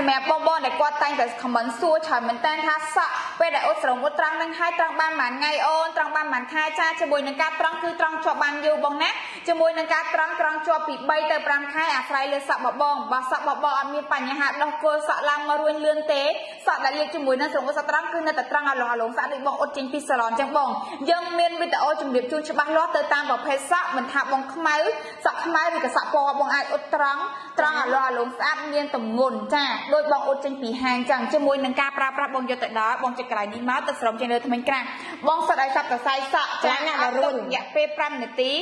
សម្រាប់បងបងដែលគាត់តែងតែខមមិនសួរច្រើនមែនតើថាសក់ពេលដែលអូនស្រងអូនត្រង់នឹងហើយត្រង់បានប៉ុន្មានថ្ងៃអូនត្រង់បានប៉ុន្មានខែចាជាមួយនឹងការត្រង់គឺត្រង់ជាប់បានយូរបងណាជាមួយនឹងការត្រង់ត្រង់ជាប់ពី3ទៅ5ខែអាស្រ័យលើសក់បបងបើសក់បបងអត់មានបញ្ហាដោះគោលសក់ឡើងមករួញលឿនទេ សក់ដែលលាបជាមួយនឹងស្រងអូនសក់ត្រង់គឺនៅតែត្រង់អាឡងអាឡងស្អាតដូចបងអត់ចេញពីសាឡនចឹងបងយើងមានវីដេអូជម្រាបជូនច្បាស់លាស់ទៅតាមប្រភេទសក់មិនថាបងខ្មៅសក់ខ្មៅឬក៏សក់ពណ៌បងអាចអ៊ុតត្រង់ត្រង់អាឡងអាឡងស្អាតមានទម្ងន់ចាដោយបងអ៊ុតចេញពីហាងចឹងជាមួយនឹងការប្រើប្រាស់បងយកទៅដល់បងចិត្តកន្លែងនេះមកទៅស្រោមចេញលើថ្មិញក្រាស់បងសិតឲ្យសាប់សរសៃសក់ចាណាដល់រួញរយៈពេល5នាទី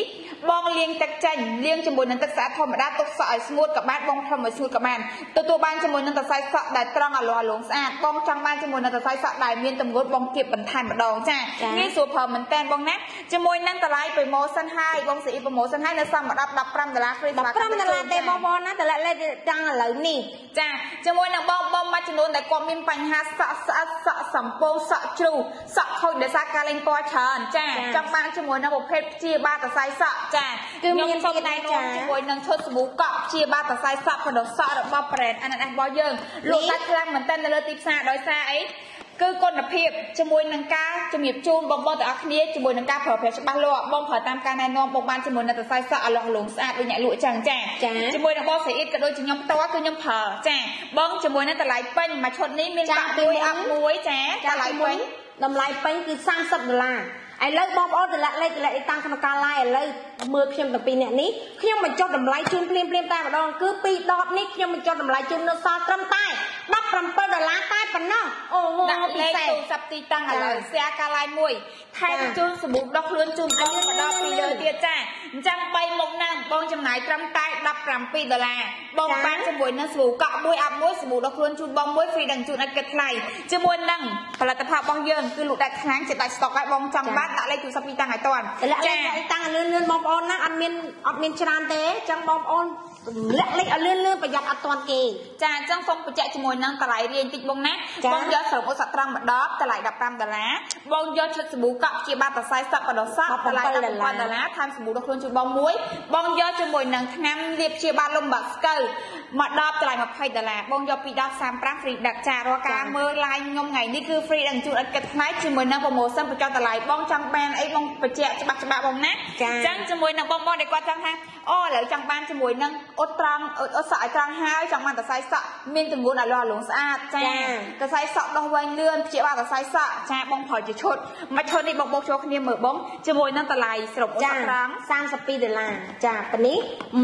បងលាងទឹកចេញលាងជាមួយនឹងទឹកស្អាតធម្មតាទុកសក់ឲ្យស្ងួតក៏បានបងធ្វើឲ្យស្ងួតក៏បានទទួលបានជាមួយនឹងសរសៃសក់ដែលត្រង់អាឡងអាឡងស្អាតបងចង់បានជាមួយនឹងសរសៃសក់ដែលមានទម្ងន់បងគៀបបន្ថែមម្ដងចាងាយស្រួលប្រើមែនតើបងណាជាមួយនឹងតម្លៃ promotion ហើយបងស៊ី promotion ហើយនៅសម10 15ដុល្លារ free 15ដុល្លារទេបងប្អូនណាតម្លៃលេខតាំងឥឡូវនេះចាជាមួយនឹងបងបងមួយចំនួនដែលគាត់មានបញ្ហាសក់ស្អិតសក់សំពងសក់ជ្រូសក់ខូចដោយសារការលេងពណ៌ច្រើនចាចង់បានជាមួយនឹងប្រភេទព្យាបាលសរសៃសក់ចាគឺមានទៀតដែរចាជាមួយនឹងឈុតសាប៊ូកក់ព្យាបាលសរសៃសក់ផ្ដោសក់របស់ brand អានេះរបស់យើងលក់ដាច់ខ្លាំងមែនទែននៅលើទីផ្សារដោយសារអីគឺគុណភាពជាមួយនឹងការជំរាបជូនបងប្អូនទាំងអស់គ្នាជាមួយនឹងការប្រើប្រាស់ច្បាស់លាស់បងប្រើតាមការណែនាំបងបានជាមួយនឹងសរសៃសក់ឲ្យលងលងស្អាតដូចអ្នកលក់ចឹងចាជាមួយនឹងបងស្រីអ៊ីតក៏ដូចជាខ្ញុំផ្ទាល់គឺខ្ញុំប្រើចាបងជាមួយនឹងតម្លៃពេញមួយឈុតនេះមានកាក់មួយអប់មួយចាតម្លៃពេញតម្លៃពេញគឺ30ដុល្លារឥឡូវបងប្អូនតម្លាក់លេខតម្លាក់តាំងក្នុងការ live ឥឡូវមើលខ្ញុំតាពីអ្នកនេះខ្ញុំបញ្ចុះតម្លៃជូនភ្លាមភ្លាមតែម្ដងគឺ2ដបនេះខ្ញុំបញ្ចុះតម្លៃជូននៅសល់ត្រឹមតែ 17ដុល្លារតែប៉ុណ្ណោះអូដាក់លេខទូរស័ព្ទទីតាំងឥឡូវ share ការ live មួយថែមជូនសម្បូរដោះខ្លួនជូនបងម្ដងពីលើទៀតចាអញ្ចឹង3មុខហ្នឹងបងចំណាយត្រឹមតែ17ដុល្លារបងបានជាមួយនឹងសម្បូរកក់មួយអាប់មួយសម្បូរដោះខ្លួនជូនបងមួយ free ដល់ជូនឥតគិតថ្លៃជាមួយនឹងផលិតផលរបស់យើងគឺលក់ដាច់ខ្លាំងចិត្តដាច់ស្តុកហើយបងចង់បានដាក់លេខទូរស័ព្ទពីតាំងឲ្យតាន់ចាតាំងលឿនលឿនបងប្អូនណាអត់មានអត់មានច្រើនទេអញ្ចឹងបងប្អូន លាក់លេខឲ្យលឿនលឿនប្រយ័ត្នអត់ទាន់គេចាអញ្ចឹងសូមបញ្ជាក់ជាមួយនឹងតម្លៃរៀងតិចបងណាបងយកសរុបឧស្សាហ៍ត្រង់ម្ដងតម្លៃ15ដុល្លារបងយកឈុតសាប៊ូកក់ជាបាតសរសៃសក់បដោះសក់តម្លៃ17ដុល្លារថែមសាប៊ូដុសខ្លួនជួយបងមួយបងយកជាមួយនឹងថ្នាំលាបជាបាតលំបាក់ស្កូវមក10តម្លៃ20ដុល្លារបងយកពី10 35 free ដឹកចារាល់ការមើល live ខ្ញុំថ្ងៃនេះគឺ free ដឹកជូនឥតគិតថ្លៃជាមួយនឹង promotion បញ្ចុះតម្លៃបងចង់បានអីបងបញ្ជាក់ច្បាស់ច្បាស់បងណាអញ្ចឹងជាមួយនឹងបងបងដែលគាត់ចង់ថាអូឥឡូវចង់បានជាមួយនឹងអ៊ុតត្រង់អ៊ុតសក់ឲ្យត្រង់ហើយចង់បានតសៃសក់មានទម្ងន់ឲ្យលាស់លងស្អាតចាតសៃសក់ដោះវែងលឿនព្យាបាលតសៃសក់ចាបងប្រើជាឈុតមួយឈុតនេះបងបោកចូលគ្នាមើលបងជាមួយនឹងតម្លៃស្រុកអ៊ុតត្រង់32ដុល្លារចាប៉នេះ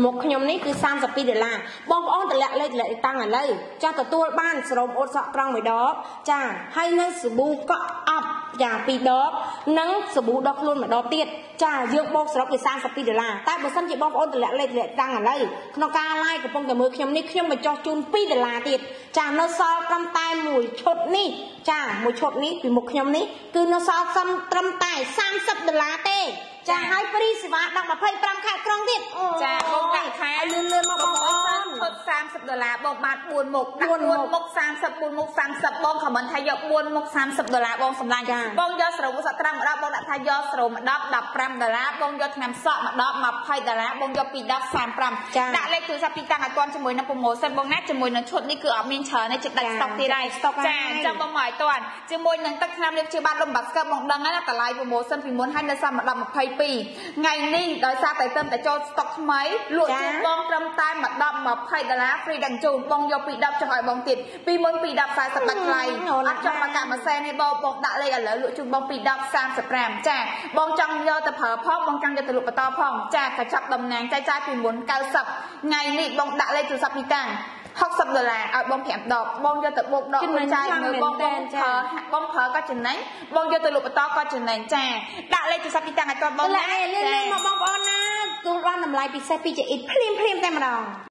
មុខខ្ញុំនេះគឺ32ដុល្លារបងប្អូនតម្លាក់លេខលេខតាំងឥឡូវចាទទួលបានស្រោមអ៊ុតសក់ត្រង់មួយដបចាហើយនឹងសាប៊ូកក់អប់ ចាពីរដបនិងសាប៊ូដុសខ្លួនមួយដបទៀតចាយើងបូកសរុបជា32ដុល្លារតែបើសិនជាបងប្អូនតម្លាក់លេខលេខតាំងឥឡូវក្នុងការ live កំពុងតែមើលខ្ញុំនេះខ្ញុំបញ្ចុះជូន2ដុល្លារទៀតចានៅសល់ត្រឹមតែមួយឈុតនេះចាមួយឈុតនេះពីមុខខ្ញុំនេះគឺនៅសល់ត្រឹមតែ30ដុល្លារទេចាហើយព្រីសេវាដល់25ខែក្រុងទៀតចាបងកាក់ខែលឿនលឿនមកបងប្អូនឈុត30ដុល្លារបងបាន4មុខ4មុខ30 4មុខ30បងខមមិនថាយក4មុខ30ដុល្លារបងសម្លាញ់បងយកស្រោមសក់ត្រាំម្ដងបងដាក់ថាយកស្រោមម្ដង15ដុល្លារបងយកថ្នាំសក់ម្ដង20ដុល្លារបងយកពី10 35ដាក់លេខទូរស័ព្ទទីតាំងឲ្យទាន់ជាមួយនឹង promotion បងណាជាមួយនឹងឈុតនេះគឺអត់មានច្រើនទេចិត្តដាច់ស្តុកទេដែរស្តុកចាអញ្ចឹងបងមកឲ្យទាន់ជាមួយនឹងទឹកថ្នាំលាបជាបាតលំបាត់ស្កើបងដឹងហើយណាតម្លៃ promotion ពីមុនហើយនៅសម10 20 22ថ្ងៃនេះដោយសារតែទៅតែចូលស្តុកថ្មីលក់ជូនបងត្រឹមតែ1 10 20ដុល្លារ free ដឹងជូនបងយកពី10ចុះឲ្យបងទៀតពីមុនពី10 40បាច់ថ្លៃអត់ចង់មកកាក់មួយសែននេះបងបងដាក់លេខឥឡូវលក់ជូនបងពី10 35ចាបងចង់យកទៅប្រើផងបងចង់យកទៅលក់បន្តផងចាកញ្ចប់តំណាងចាយចាយពីមុន90ថ្ងៃនេះបងដាក់លេខទូរស័ព្ទពីតាំង60ដុល្លារឲ្យបង5ដបបងយកទៅបូកដកមួយចាយមើលបងបងប្រើបងប្រើក៏ចំណេញបងយកទៅលក់បន្តក៏ចំណេញចាដាក់លេខទូរស័ព្ទទីតាំងឲ្យតបងណាលឿនៗមកបងប្អូនណាទូលបានតម្លៃពិសេសពីចអ៊ីតភ្លាមភ្លាមតែម្ដង